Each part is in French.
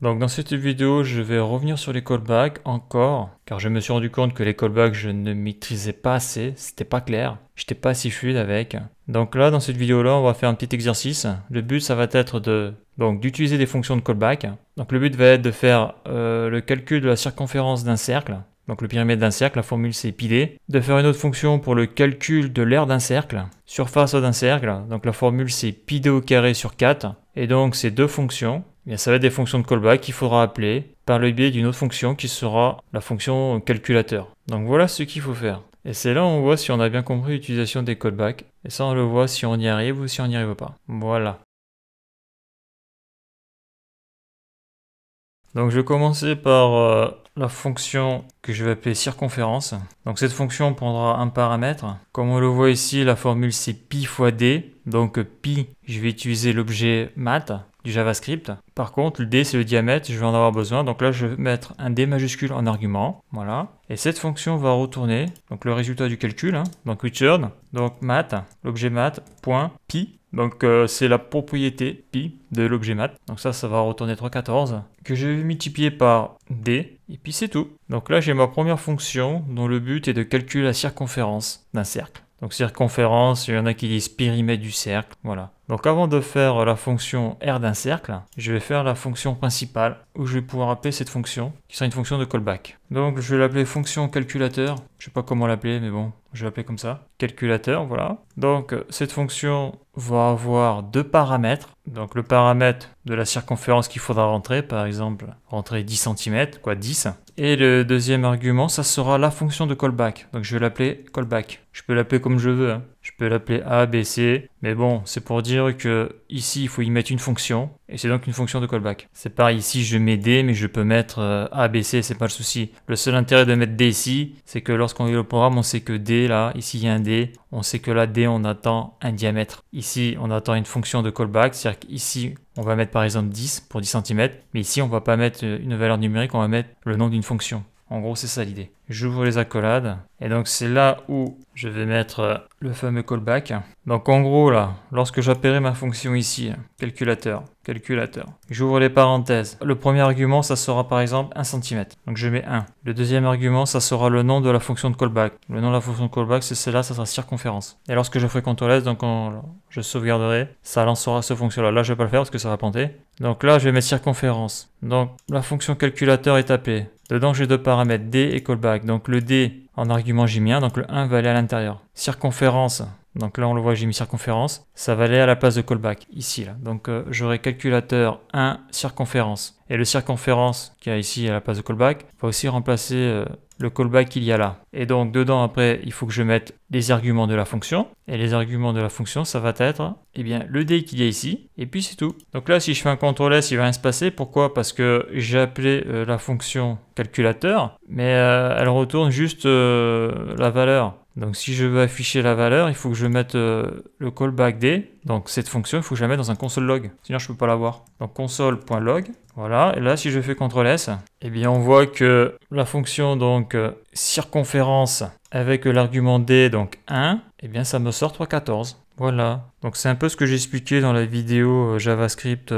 Donc dans cette vidéo, je vais revenir sur les callbacks encore, car je me suis rendu compte que les callbacks, je ne maîtrisais pas assez, c'était pas clair, j'étais pas si fluide avec. Donc là, dans cette vidéo-là, on va faire un petit exercice. Le but, ça va être de donc d'utiliser des fonctions de callback. Donc le but va être de faire euh, le calcul de la circonférence d'un cercle. Donc le périmètre d'un cercle, la formule c'est pi De faire une autre fonction pour le calcul de l'aire d'un cercle, surface d'un cercle. Donc la formule c'est pi au carré sur 4. Et donc ces deux fonctions, eh ça va être des fonctions de callback qu'il faudra appeler par le biais d'une autre fonction qui sera la fonction calculateur. Donc voilà ce qu'il faut faire. Et c'est là où on voit si on a bien compris l'utilisation des callbacks. Et ça on le voit si on y arrive ou si on n'y arrive pas. Voilà. Donc je vais commencer par euh, la fonction que je vais appeler circonférence. Donc cette fonction prendra un paramètre. Comme on le voit ici, la formule c'est pi fois d. Donc pi, je vais utiliser l'objet mat JavaScript. Par contre, le d c'est le diamètre, je vais en avoir besoin. Donc là, je vais mettre un d majuscule en argument. Voilà. Et cette fonction va retourner donc le résultat du calcul. Hein. donc return, donc mat, l'objet mat, point pi donc euh, c'est la propriété pi de l'objet mat. Donc ça, ça va retourner 314 que je vais multiplier par d et puis c'est tout. Donc là, j'ai ma première fonction dont le but est de calculer la circonférence d'un cercle. Donc circonférence, il y en a qui disent périmètre du cercle, voilà. Donc avant de faire la fonction R d'un cercle, je vais faire la fonction principale où je vais pouvoir appeler cette fonction qui sera une fonction de callback. Donc je vais l'appeler fonction calculateur, je sais pas comment l'appeler mais bon, je vais l'appeler comme ça, calculateur, voilà. Donc cette fonction va avoir deux paramètres. Donc le paramètre de la circonférence qu'il faudra rentrer, par exemple rentrer 10 cm, quoi 10. Et le deuxième argument, ça sera la fonction de callback. Donc je vais l'appeler callback. Je peux l'appeler comme je veux. Hein. Je peux l'appeler A, B, C. Mais bon, c'est pour dire que ici, il faut y mettre une fonction. Et c'est donc une fonction de callback. C'est pareil, ici, je mets D, mais je peux mettre euh, A, B, C, c'est pas le souci. Le seul intérêt de mettre D ici, c'est que lorsqu'on lit le programme, on sait que D, là, ici, il y a un D. On sait que là, D, on attend un diamètre. Ici, on attend une fonction de callback. C'est-à-dire qu'ici, on va mettre par exemple 10 pour 10 cm. Mais ici, on va pas mettre une valeur numérique, on va mettre le nom d'une fonction. En gros, c'est ça l'idée. J'ouvre les accolades. Et donc, c'est là où je vais mettre euh, le fameux callback. Donc, en gros, là, lorsque j'appellerai ma fonction ici, calculateur, calculateur, j'ouvre les parenthèses. Le premier argument, ça sera par exemple 1 cm. Donc, je mets 1. Le deuxième argument, ça sera le nom de la fonction de callback. Le nom de la fonction de callback, c'est celle-là, ça sera circonférence. Et lorsque je ferai CTRL S, donc je sauvegarderai, ça lancera ce fonction-là. Là, je vais pas le faire parce que ça va planter. Donc là, je vais mettre circonférence. Donc, la fonction calculateur est appelée. Dedans, j'ai deux paramètres, D et callback. Donc le D en argument, j'ai mis 1, donc le 1 va aller à l'intérieur. Circonférence, donc là on le voit, j'ai mis circonférence, ça va aller à la place de callback, ici. là. Donc euh, j'aurai calculateur 1 circonférence. Et le circonférence qui a ici à la place de callback va aussi remplacer euh, le callback qu'il y a là. Et donc dedans après, il faut que je mette les arguments de la fonction. Et les arguments de la fonction, ça va être eh bien, le D qu'il y a ici. Et puis c'est tout. Donc là, si je fais un CTRL S, il va rien se passer. Pourquoi? Parce que j'ai appelé euh, la fonction calculateur, mais euh, elle retourne juste la valeur. Donc si je veux afficher la valeur, il faut que je mette le callback D. Donc cette fonction, il faut que je la mette dans un console log. Sinon, je ne peux pas la voir. Donc console.log. Voilà, et là si je fais CTRL S, eh bien on voit que la fonction donc euh, circonférence avec l'argument D donc 1, eh bien ça me sort 314. Voilà, donc c'est un peu ce que j'ai expliqué dans la vidéo euh, JavaScript 29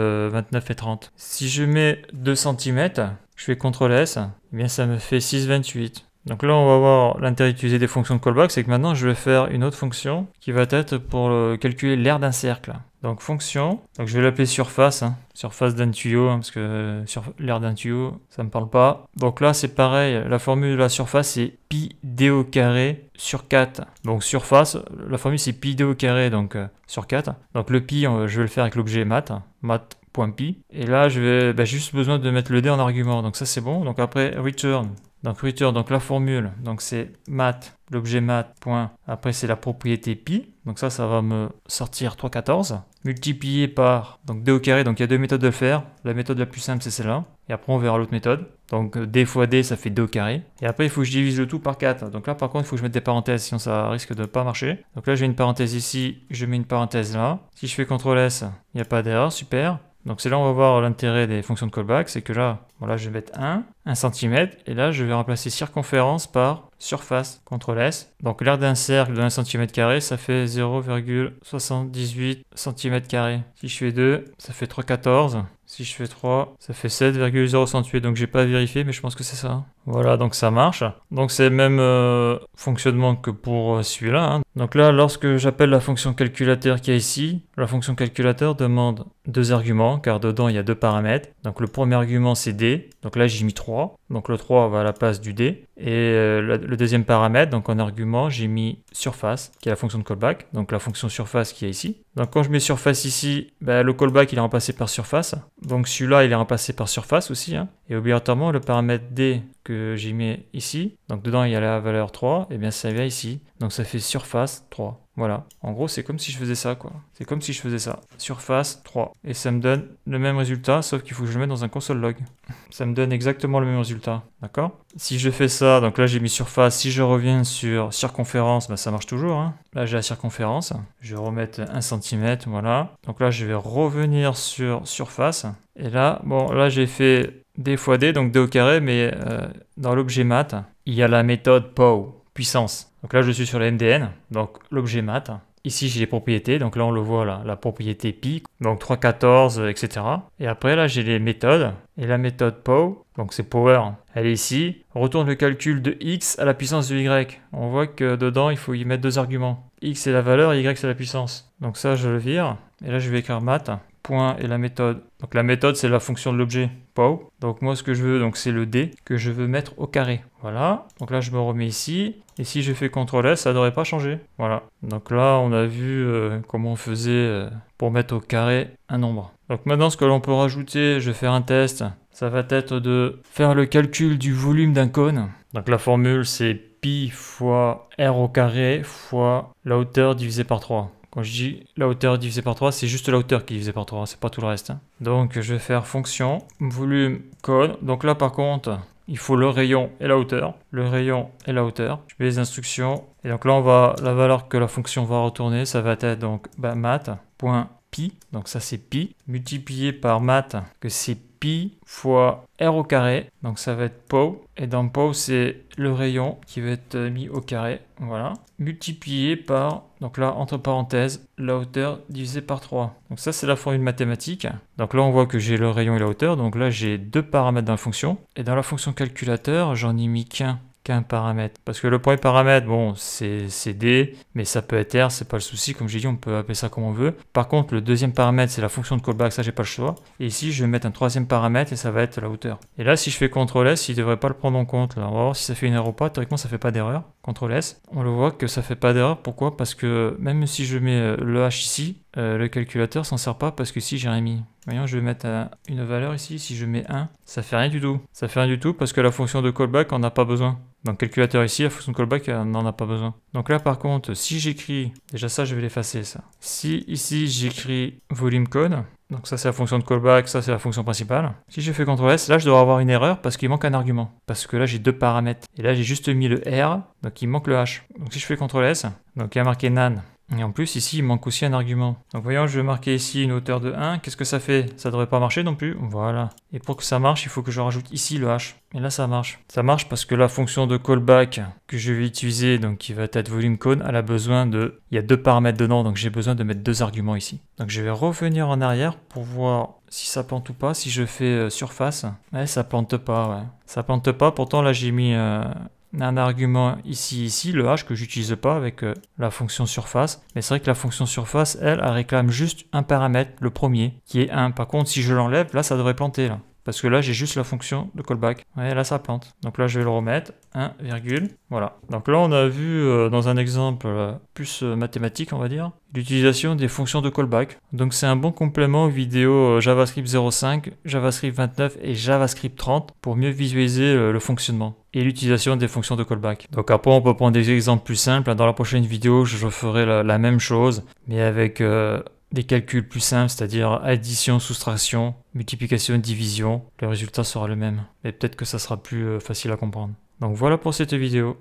euh, et 30. Si je mets 2 cm, je fais CTRL S, eh bien ça me fait 6,28. Donc là, on va voir l'intérêt d'utiliser des fonctions de callback, c'est que maintenant, je vais faire une autre fonction qui va être pour calculer l'aire d'un cercle. Donc fonction, donc je vais l'appeler surface, hein. surface d'un tuyau, hein, parce que sur l'aire d'un tuyau, ça me parle pas. Donc là c'est pareil, la formule de la surface c'est pi d au carré sur 4. Donc surface, la formule c'est pi d au carré donc euh, sur 4. Donc le pi, je vais le faire avec l'objet mat, mat.pi. Et là je vais bah, juste besoin de mettre le d en argument, donc ça c'est bon. Donc après return, donc return, donc la formule, donc c'est mat, l'objet mat, point, après c'est la propriété pi, donc ça, ça va me sortir 3,14, multiplié par donc d au carré, donc il y a deux méthodes de le faire, la méthode la plus simple c'est celle-là, et après on verra l'autre méthode, donc d fois d ça fait d au carré, et après il faut que je divise le tout par 4, donc là par contre il faut que je mette des parenthèses, sinon ça risque de ne pas marcher, donc là j'ai une parenthèse ici, je mets une parenthèse là, si je fais CTRL S, il n'y a pas d'erreur, super, donc c'est là où on va voir l'intérêt des fonctions de callback, c'est que là, voilà, je vais mettre 1, 1 cm, et là je vais remplacer circonférence par surface, CTRL S. Donc l'aire d'un cercle de 1 cm, ça fait 0,78 cm. Si je fais 2, ça fait 3,14. Si je fais 3, ça fait 7,068. Donc j'ai pas vérifié, mais je pense que c'est ça. Voilà, donc ça marche. Donc c'est le même euh, fonctionnement que pour euh, celui-là. Hein. Donc là, lorsque j'appelle la fonction calculateur qui est ici, la fonction calculateur demande deux arguments, car dedans il y a deux paramètres. Donc le premier argument c'est D, donc là j'ai mis 3, donc le 3 va à la place du D. Et euh, le deuxième paramètre, donc en argument, j'ai mis surface, qui est la fonction de callback, donc la fonction surface qui est ici. Donc quand je mets surface ici, ben, le callback il est remplacé par surface. Donc celui-là il est remplacé par surface aussi. Hein. Et obligatoirement le paramètre D que j'ai mis ici, donc dedans il y a la valeur 3, et bien ça vient ici. Donc ça fait surface 3. Voilà. En gros, c'est comme si je faisais ça, quoi. C'est comme si je faisais ça. Surface 3. Et ça me donne le même résultat, sauf qu'il faut que je le mette dans un console log. Ça me donne exactement le même résultat. D'accord? Si je fais ça, donc là j'ai mis surface. Si je reviens sur circonférence, bah, ça marche toujours. Hein. Là j'ai la circonférence. Je vais remettre 1 cm, voilà. Donc là je vais revenir sur surface. Et là, bon, là j'ai fait d fois d, donc d au carré, mais euh, dans l'objet math, il y a la méthode POW Donc là, je suis sur le MDN, donc l'objet mat. Ici, j'ai les propriétés, donc là, on le voit là, la propriété pi, donc 314, etc. Et après, là, j'ai les méthodes. Et la méthode POW, donc c'est power, elle est ici. retourne le calcul de x à la puissance de y. On voit que dedans, il faut y mettre deux arguments. x c'est la valeur, y c'est la puissance. Donc ça, je le vire. Et là, je vais écrire mat point et la méthode. Donc la méthode c'est la fonction de l'objet POW. Donc moi ce que je veux c'est le D que je veux mettre au carré. Voilà. Donc là je me remets ici et si je fais CTRL S ça devrait pas changer. Voilà. Donc là on a vu euh, comment on faisait euh, pour mettre au carré un nombre. Donc maintenant ce que l'on peut rajouter, je vais faire un test. Ça va être de faire le calcul du volume d'un cône. Donc la formule c'est pi fois r au carré fois la hauteur divisée par 3. Quand je dis la hauteur divisée par 3, c'est juste la hauteur qui est divisée par 3, c'est pas tout le reste. Hein. Donc je vais faire fonction, volume, code. Donc là par contre, il faut le rayon et la hauteur. Le rayon et la hauteur. Je mets les instructions. Et donc là, on va, la valeur que la fonction va retourner, ça va être donc bah, pi. Donc ça c'est pi. Multiplié par mat, que c'est pi fois r au carré. Donc ça va être POW. Et dans POW, c'est le rayon qui va être mis au carré. Voilà. Multiplié par, donc là, entre parenthèses, la hauteur divisé par 3. Donc ça, c'est la formule mathématique. Donc là, on voit que j'ai le rayon et la hauteur. Donc là, j'ai deux paramètres dans la fonction. Et dans la fonction calculateur, j'en ai mis qu'un qu'un paramètre. Parce que le premier paramètre, bon, c'est D, mais ça peut être R, c'est pas le souci. Comme j'ai dit, on peut appeler ça comme on veut. Par contre, le deuxième paramètre, c'est la fonction de callback, ça j'ai pas le choix. Et ici, je vais mettre un troisième paramètre et ça va être la hauteur. Et là, si je fais CTRL S, il devrait pas le prendre en compte. Là. On va voir si ça fait une erreur ou pas. Théoriquement, ça fait pas d'erreur. CTRL S. On le voit que ça fait pas d'erreur. Pourquoi? Parce que même si je mets euh, le H ici, euh, le calculateur s'en sert pas parce que si j'ai rien mis. Voyons, je vais mettre une valeur ici. Si je mets 1, ça fait rien du tout. Ça fait rien du tout parce que la fonction de callback, on n'a pas besoin. Donc calculateur ici, la fonction de callback, on n'en a pas besoin. Donc là, par contre, si j'écris, déjà ça, je vais l'effacer, ça. Si ici, j'écris volume code, donc ça, c'est la fonction de callback, ça, c'est la fonction principale. Si je fais CTRL S, là, je dois avoir une erreur parce qu'il manque un argument. Parce que là, j'ai deux paramètres. Et là, j'ai juste mis le R, donc il manque le H. Donc si je fais CTRL S, donc il y a marqué nan et en plus, ici, il manque aussi un argument. Donc voyons, je vais marquer ici une hauteur de 1. Qu'est-ce que ça fait? Ça devrait pas marcher non plus? Voilà. Et pour que ça marche, il faut que je rajoute ici le h. Et là, ça marche. Ça marche parce que la fonction de callback que je vais utiliser, donc qui va être volume code, elle a besoin de... Il y a deux paramètres dedans, donc j'ai besoin de mettre deux arguments ici. Donc je vais revenir en arrière pour voir si ça plante ou pas. Si je fais euh, surface, ouais, ça plante pas, ouais. Ça plante pas, pourtant là j'ai mis... Euh, un argument ici, ici, le h que j'utilise pas avec euh, la fonction surface. Mais c'est vrai que la fonction surface, elle, elle réclame juste un paramètre, le premier, qui est 1. Par contre, si je l'enlève, là, ça devrait planter. Là. Parce que là, j'ai juste la fonction de callback. Ouais, là, ça plante. Donc là, je vais le remettre. 1, virgule. Voilà. Donc là, on a vu euh, dans un exemple euh, plus euh, mathématique, on va dire, l'utilisation des fonctions de callback. Donc c'est un bon complément aux vidéos JavaScript 05, JavaScript 29 et JavaScript 30 pour mieux visualiser le fonctionnement et l'utilisation des fonctions de callback. Donc après, on peut prendre des exemples plus simples. Dans la prochaine vidéo, je ferai la, même chose, mais avec des calculs plus simples, c'est-à-dire addition, soustraction, multiplication, division, le résultat sera le même. Et peut-être que ça sera plus euh, facile à comprendre. Donc voilà pour cette vidéo.